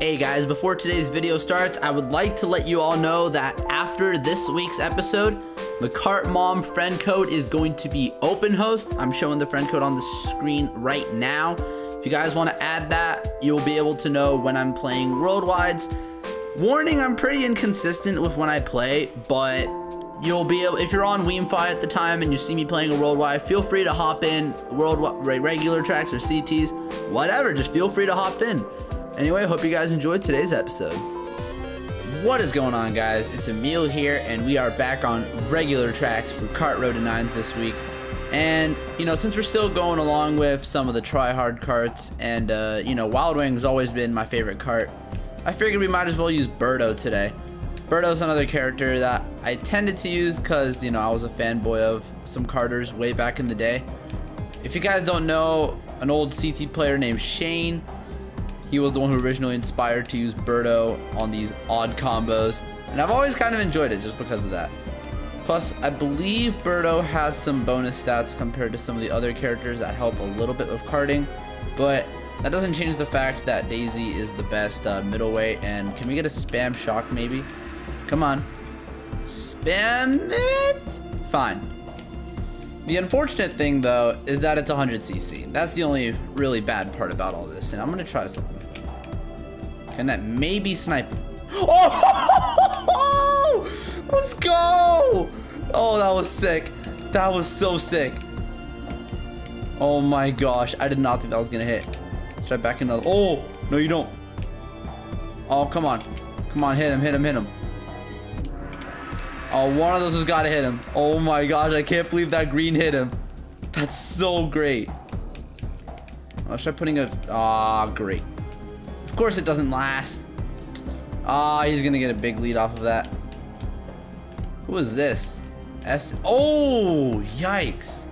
Hey guys, before today's video starts, I would like to let you all know that after this week's episode, the Cart Mom friend code is going to be open host. I'm showing the friend code on the screen right now. If you guys want to add that, you'll be able to know when I'm playing Worldwides. Warning, I'm pretty inconsistent with when I play, but you'll be able, if you're on Wiimmfi at the time and you see me playing a Worldwide, feel free to hop in World regular tracks or CTs, whatever, just feel free to hop in. Anyway, hope you guys enjoyed today's episode. What is going on, guys? It's Emil here, and we are back on regular tracks for Kart Road to Nines this week. And, you know, since we're still going along with some of the try-hard carts, and, uh, you know, Wild Wing's always been my favorite cart, I figured we might as well use Birdo today. Birdo's another character that I tended to use because, you know, I was a fanboy of some carters way back in the day. If you guys don't know, an old CT player named Shane he was the one who originally inspired to use Birdo on these odd combos. And I've always kind of enjoyed it just because of that. Plus, I believe Birdo has some bonus stats compared to some of the other characters that help a little bit with karting. But that doesn't change the fact that Daisy is the best uh, middleweight. And can we get a spam shock maybe? Come on. Spam it? Fine. The unfortunate thing though is that it's 100cc. That's the only really bad part about all this. And I'm gonna try something. Can that maybe snipe? Oh! Let's go! Oh, that was sick. That was so sick. Oh my gosh. I did not think that was gonna hit. Try back another. Oh! No, you don't. Oh, come on. Come on, hit him, hit him, hit him. Oh, one of those has got to hit him. Oh my gosh, I can't believe that green hit him. That's so great. I'll try putting a... Ah, oh, great. Of course it doesn't last. Ah, oh, he's to get a big lead off of that. Who is this? S... Oh, yikes.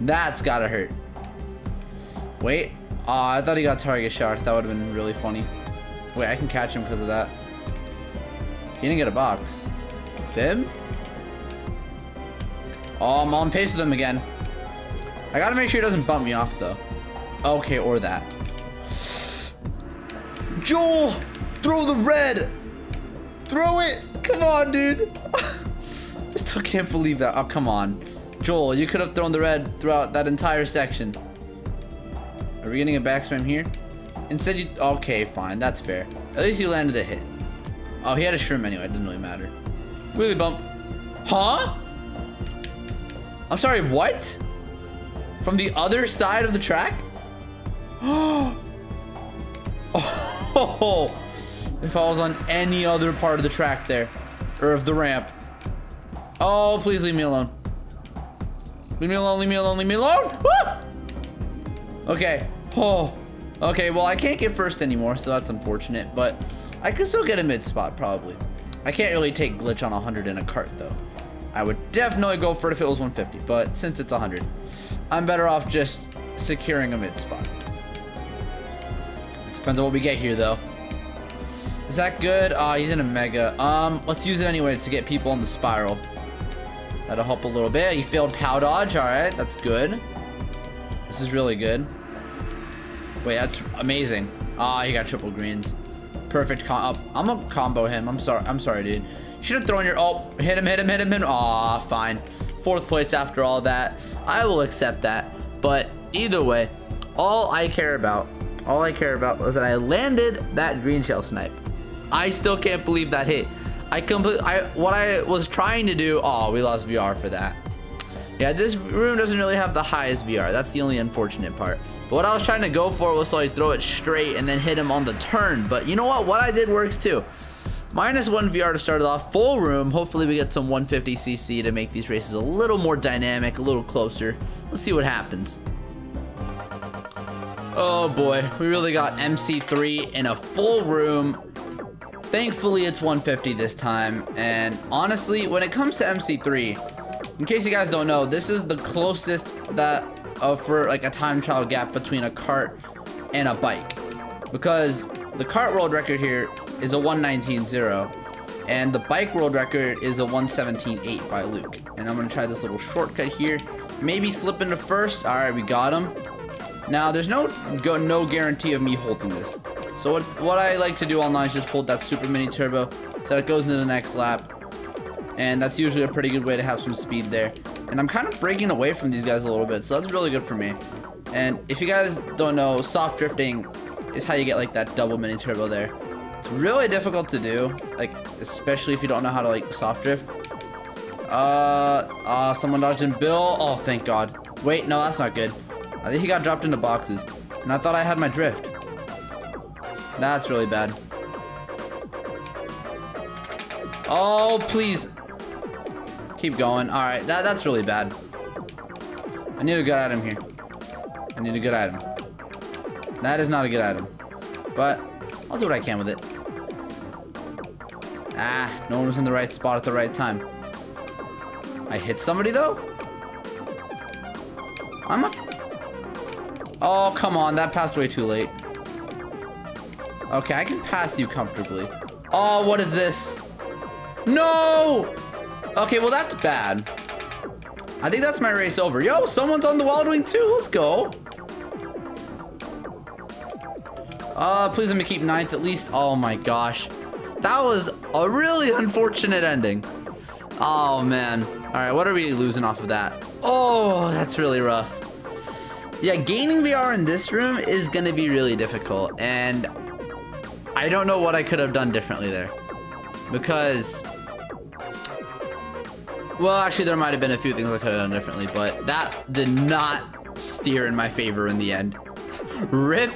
That's got to hurt. Wait. Oh, I thought he got target shot. That would have been really funny. Wait, I can catch him because of that. He didn't get a box. Fib? Oh, I'm on pace with him again. I gotta make sure he doesn't bump me off, though. Okay, or that. Joel! Throw the red! Throw it! Come on, dude! I still can't believe that. Oh, come on. Joel, you could have thrown the red throughout that entire section. Are we getting a backspam here? Instead you... Okay, fine. That's fair. At least you landed a hit. Oh, he had a shroom anyway. It didn't really matter. Wheelie bump. Huh? I'm sorry, what? From the other side of the track? oh, if I was on any other part of the track there, or of the ramp. Oh, please leave me alone. Leave me alone, leave me alone, leave me alone. Ah! Okay. Oh, okay. Well, I can't get first anymore, so that's unfortunate, but I could still get a mid spot probably. I can't really take glitch on 100 in a cart though. I would definitely go for it if it was 150, but since it's 100, I'm better off just securing a mid spot. Depends on what we get here though. Is that good? Ah, uh, he's in a mega. Um, let's use it anyway to get people on the spiral. That'll help a little bit. He failed pow dodge. All right, that's good. This is really good. Wait, that's amazing. Ah, he got triple greens. Perfect com oh, I'm gonna combo him. I'm sorry. I'm sorry, dude. Should have thrown your... Oh, hit him, hit him, hit him, hit him. Aw, fine. Fourth place after all that. I will accept that. But either way, all I care about, all I care about was that I landed that green shell snipe. I still can't believe that hit. I complete. I what I was trying to do. Oh, we lost VR for that. Yeah, this room doesn't really have the highest VR. That's the only unfortunate part. But what I was trying to go for was like throw it straight and then hit him on the turn. But you know what? What I did works too. Minus one VR to start it off. Full room. Hopefully we get some 150cc to make these races a little more dynamic, a little closer. Let's see what happens. Oh boy, we really got MC3 in a full room. Thankfully, it's 150 this time. And honestly, when it comes to MC3, in case you guys don't know, this is the closest that uh, for like a time trial gap between a cart and a bike. Because the cart world record here is a 119.0 and the bike world record is a 117.8 by Luke. And I'm gonna try this little shortcut here. Maybe slip into first. All right, we got him. Now, there's no go, no guarantee of me holding this. So what, what I like to do online is just hold that super mini turbo so it goes into the next lap. And that's usually a pretty good way to have some speed there. And I'm kind of breaking away from these guys a little bit, so that's really good for me. And if you guys don't know, soft drifting is how you get like that double mini turbo there. It's really difficult to do, like especially if you don't know how to like soft drift. Uh, uh, someone dodged in Bill. Oh, thank God. Wait, no, that's not good. I think he got dropped into boxes. And I thought I had my drift. That's really bad. Oh, please. Keep going. All right, that, that's really bad. I need a good item here. I need a good item. That is not a good item. But I'll do what I can with it. Ah, no one was in the right spot at the right time. I hit somebody though? I'm a... Oh, come on. That passed way too late. Okay, I can pass you comfortably. Oh, what is this? No! Okay, well, that's bad. I think that's my race over. Yo, someone's on the Wild Wing too. Let's go. Uh, please let me keep ninth at least. Oh my gosh. That was a really unfortunate ending. Oh man. All right, what are we losing off of that? Oh, that's really rough. Yeah, gaining VR in this room is gonna be really difficult. And I don't know what I could have done differently there. Because well, actually, there might have been a few things I could have done differently, but that did not steer in my favor in the end. Rip.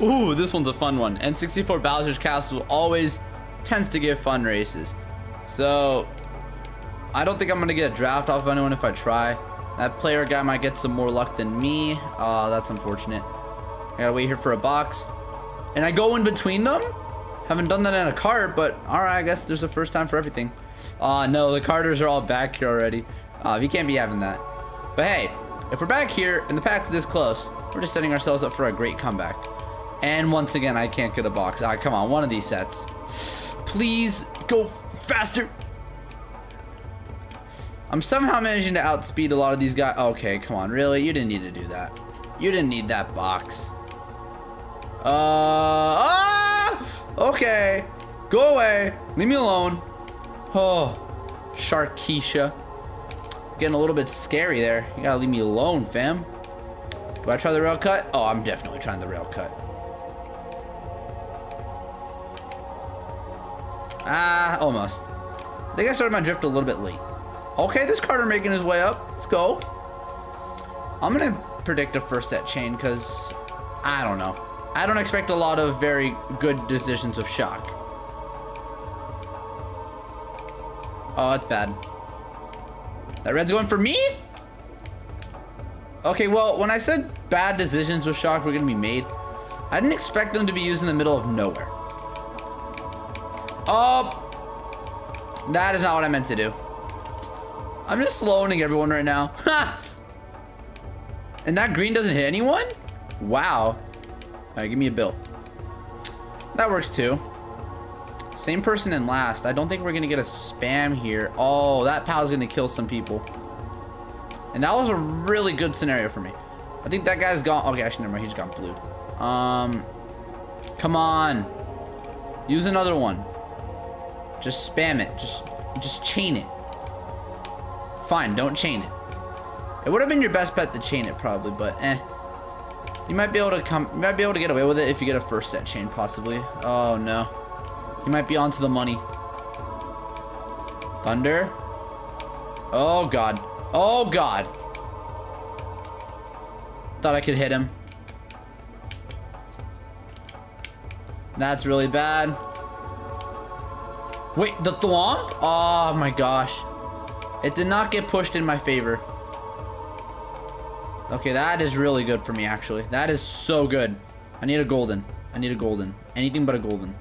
Ooh, this one's a fun one. N64 Bowser's Castle always tends to give fun races. So, I don't think I'm to get a draft off of anyone if I try. That player guy might get some more luck than me. Uh, that's unfortunate. I gotta wait here for a box. And I go in between them? Haven't done that in a cart, but alright, I guess there's a first time for everything. Uh, no, the Carters are all back here already. Uh, you can't be having that. But hey, if we're back here and the pack's this close, we're just setting ourselves up for a great comeback. And once again, I can't get a box. Ah, come on, one of these sets. Please go faster. I'm somehow managing to outspeed a lot of these guys. Okay, come on, really? You didn't need to do that. You didn't need that box. Uh, ah! Okay, go away. Leave me alone. Oh, Sharkeisha. Getting a little bit scary there. You gotta leave me alone, fam. Do I try the rail cut? Oh, I'm definitely trying the rail cut. Ah, almost. I think I started my drift a little bit late. Okay, this card Carter making his way up. Let's go. I'm gonna predict a first set chain because I don't know. I don't expect a lot of very good decisions of shock. Oh, that's bad. That red's going for me? Okay, well, when I said bad decisions with Shock were going to be made, I didn't expect them to be used in the middle of nowhere. Oh, that is not what I meant to do. I'm just slowing everyone right now. and that green doesn't hit anyone? Wow. All right, give me a bill. That works too. Same person in last. I don't think we're to get a spam here. Oh, that pal's to kill some people. And that was a really good scenario for me. I think that guy's gone. Okay, actually, never mind. He just got blue. Um, come on. Use another one. Just spam it. Just, just chain it. Fine, don't chain it. It would have been your best bet to chain it, probably, but eh. You might be able to come. You might be able to get away with it if you get a first set chain, possibly. Oh no. He might be onto the money. Thunder. Oh, God. Oh, God. Thought I could hit him. That's really bad. Wait, the thwomp? Oh, my gosh. It did not get pushed in my favor. Okay, that is really good for me, actually. That is so good. I need a golden. I need a golden. Anything but a golden.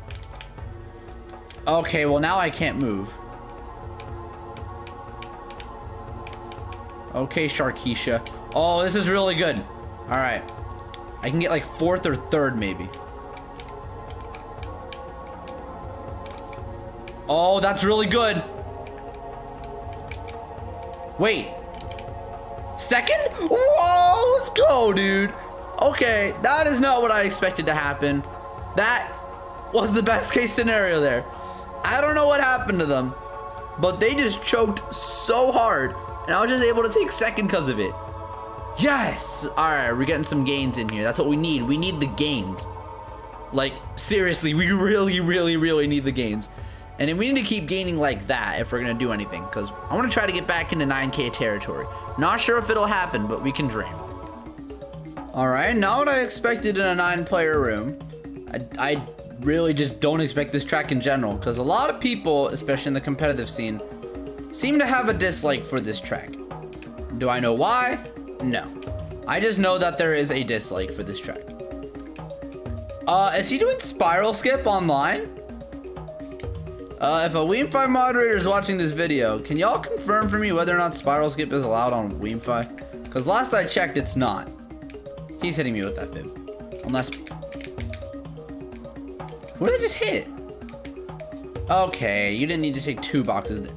Okay, well now I can't move. Okay, Sharkeisha. Oh, this is really good. All right. I can get like fourth or third maybe. Oh, that's really good. Wait. Second? Whoa, let's go, dude. Okay, that is not what I expected to happen. That was the best case scenario there. I don't know what happened to them, but they just choked so hard, and I was just able to take second because of it. Yes! All right, we're getting some gains in here. That's what we need. We need the gains. Like, seriously, we really, really, really need the gains. And we need to keep gaining like that if we're going to do anything. Because I want to try to get back into 9k territory. Not sure if it'll happen, but we can dream. Alright, not what I expected in a 9-player room. I, I really just don't expect this track in general. Because a lot of people, especially in the competitive scene, seem to have a dislike for this track. Do I know why? No. I just know that there is a dislike for this track. Uh, is he doing spiral skip online? Uh, if a Wiimmfi moderator is watching this video, can y'all confirm for me whether or not spiral skip is allowed on Wiimmfi? Because last I checked, it's not. He's hitting me with that fib. Unless... What did I just hit? Okay, you didn't need to take two boxes.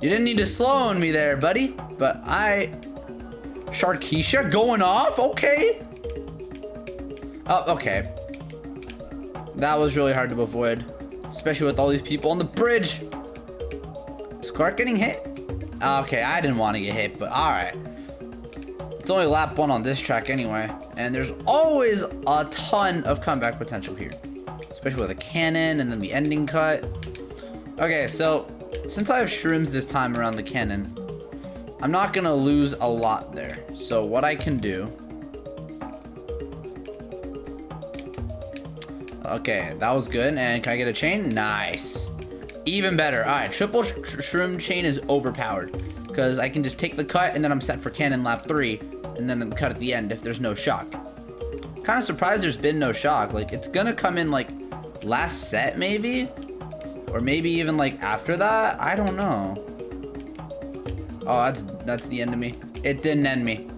You didn't need to slow on me there, buddy. But I Sharkeisha going off? Okay. Oh, okay. That was really hard to avoid. Especially with all these people on the bridge. Is Clark getting hit? Ah, okay, I didn't want to get hit, but alright. It's only lap one on this track anyway. And there's always a ton of comeback potential here. Especially with a cannon and then the ending cut. Okay, so since I have shrooms this time around the cannon, I'm not gonna lose a lot there. So what I can do... Okay, that was good. And can I get a chain? Nice. Even better. All right, triple sh shroom chain is overpowered. Because I can just take the cut and then I'm set for cannon lap three. And then the cut at the end if there's no shock. Kind of surprised there's been no shock. Like, it's gonna come in like last set maybe? Or maybe even like after that? I don't know. Oh, that's that's the end of me. It didn't end me.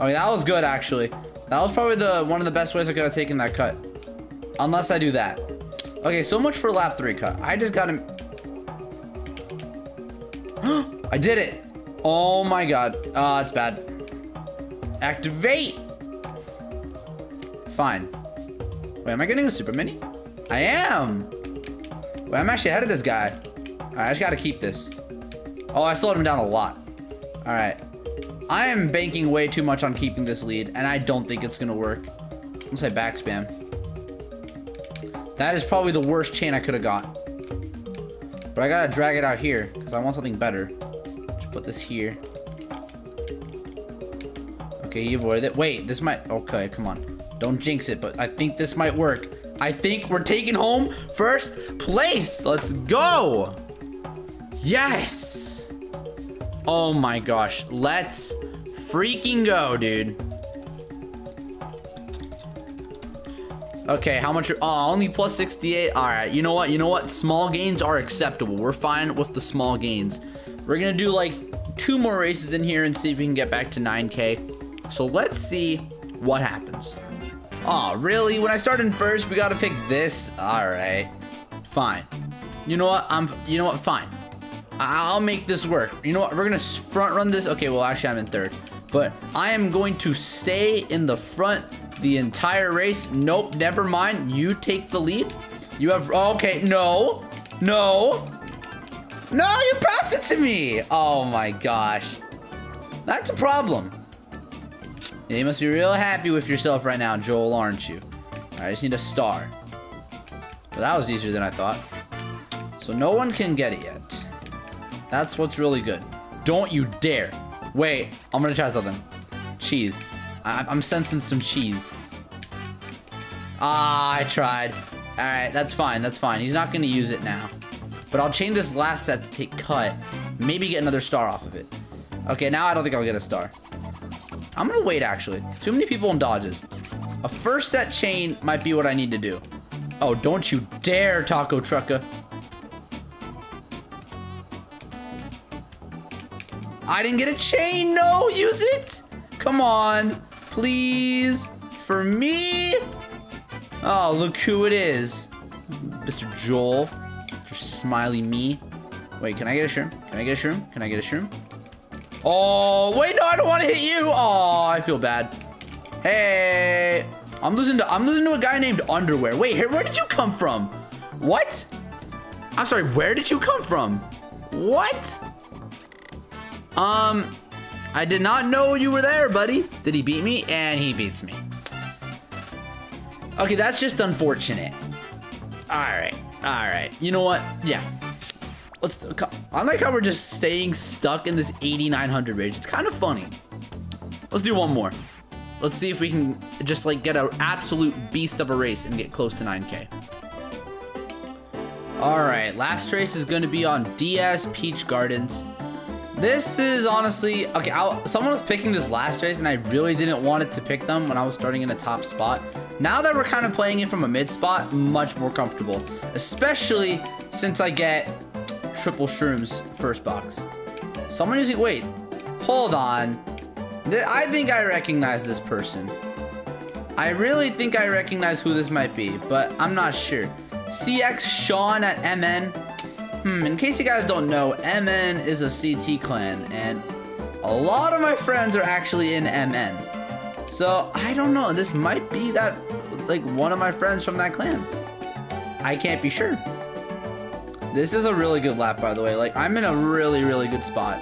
Oh, that was good actually. That was probably the one of the best ways I could have taken that cut. Unless I do that. Okay, so much for lap three cut. I just got him. I did it. Oh my god. Ah, it's bad. Activate. Fine. Wait, am I getting a super mini? I am. Wait, I'm actually ahead of this guy. I just got to keep this. Oh, I slowed him down a lot. All right. I am banking way too much on keeping this lead, and I don't think it's going to work. Unless I back spam. That is probably the worst chain I could have got. But I got to drag it out here, because I want something better. Just put this here. Okay, he avoided it. Wait, this might... Okay, come on. Don't jinx it, but I think this might work. I think we're taking home first place. Let's go. Yes. Oh my gosh. Let's freaking go, dude. Okay, how much? Oh, only plus 68. All right, you know what? You know what? Small gains are acceptable. We're fine with the small gains. We're gonna do like two more races in here and see if we can get back to 9K. So let's see what happens. Oh, really? When I start in first, we gotta pick this? Alright. Fine. You know what? I'm, you know what? Fine. I'll make this work. You know what? We're gonna front run this. Okay, well, actually, I'm in third. But I am going to stay in the front the entire race. Nope, never mind. You take the lead. You have, okay, no, no. No, you passed it to me. Oh my gosh. That's a problem. You must be real happy with yourself right now, Joel, aren't you? I just need a star. Well, that was easier than I thought. So no one can get it yet. That's what's really good. Don't you dare. Wait, I'm gonna try something. Cheese. I I'm sensing some cheese. Ah, I tried. Alright, that's fine, that's fine. He's not gonna use it now. But I'll chain this last set to take cut. Maybe get another star off of it. Okay, now I don't think I'll get a star. I'm gonna wait, actually. Too many people in dodges. A first set chain might be what I need to do. Oh, don't you dare, Taco Trucka. I didn't get a chain. No, use it. Come on, please. For me. Oh, look who it is. Mr. Joel. Mr. Smiley me. Wait, can I get a shroom? Can I get a shroom? Can I get a shroom? Oh, wait, no, I don't want to hit you. Oh, I feel bad. Hey, I'm losing to I'm losing to a guy named Underwear. Wait, here, where did you come from? What? I'm sorry, where did you come from? What? Um, I did not know you were there, buddy. Did he beat me? And he beats me. Okay, that's just unfortunate. All right, all right. You know what? Yeah. Let's. I like how we're just staying stuck in this 8900 range. It's kind of funny. Let's do one more. Let's see if we can just like get an absolute beast of a race and get close to 9k. All right, last race is going to be on DS Peach Gardens. This is honestly, okay, I'll, someone was picking this last race and I really didn't want it to pick them when I was starting in a top spot. Now that we're kind of playing it from a mid spot, much more comfortable. Especially since I get triple shrooms first box. Someone using, wait, hold on. I think I recognize this person. I really think I recognize who this might be, but I'm not sure. CX Sean at MN. Hmm, in case you guys don't know, MN is a CT clan, and a lot of my friends are actually in MN. So, I don't know, this might be that, like, one of my friends from that clan. I can't be sure. This is a really good lap, by the way. Like, I'm in a really, really good spot.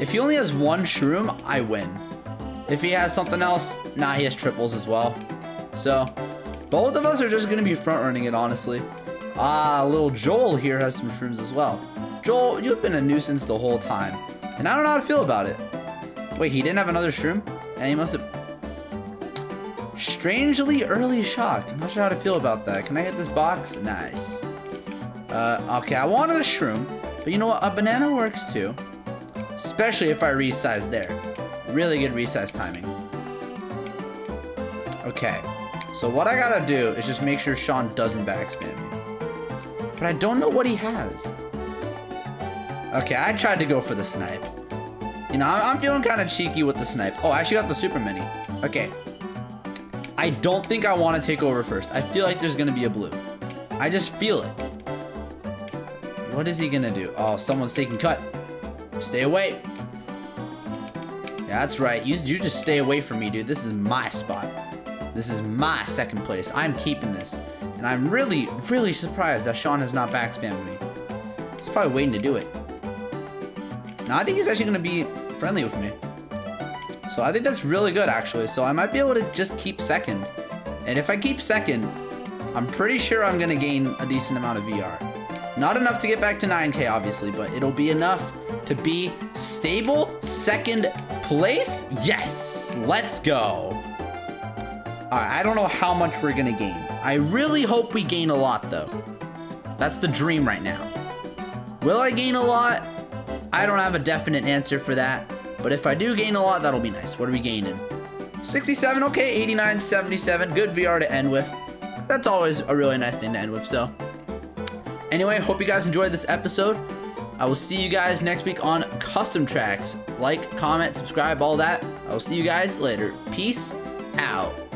If he only has one shroom, I win. If he has something else, nah, he has triples as well. So, both of us are just going to be front running it, honestly. Ah, little Joel here has some shrooms as well. Joel, you've been a nuisance the whole time. And I don't know how to feel about it. Wait, he didn't have another shroom? And he must have... Strangely early shock. I'm not sure how to feel about that. Can I hit this box? Nice. Uh, okay, I wanted a shroom. But you know what? A banana works too. Especially if I resize there. Really good resize timing. Okay. So what I gotta do is just make sure Sean doesn't backspin me. But I don't know what he has. Okay, I tried to go for the snipe. You know, I'm feeling kind of cheeky with the snipe. Oh, I actually got the super mini. Okay. I don't think I want to take over first. I feel like there's going to be a blue. I just feel it. What is he going to do? Oh, someone's taking cut. Stay away. That's right. You, you just stay away from me, dude. This is my spot. This is my second place. I'm keeping this. And I'm really, really surprised that Sean has not backspammed me. He's probably waiting to do it. Now, I think he's actually going to be friendly with me. So I think that's really good, actually. So I might be able to just keep second. And if I keep second, I'm pretty sure I'm going to gain a decent amount of VR. Not enough to get back to 9k, obviously, but it'll be enough to be stable second place. Yes, let's go. All right, I don't know how much we're gonna gain. I really hope we gain a lot though. That's the dream right now. Will I gain a lot? I don't have a definite answer for that. But if I do gain a lot, that'll be nice. What are we gaining? 67, okay, 89, 77. Good VR to end with. That's always a really nice thing to end with, so. Anyway, hope you guys enjoyed this episode. I will see you guys next week on Custom Tracks. Like, comment, subscribe, all that. I will see you guys later. Peace out.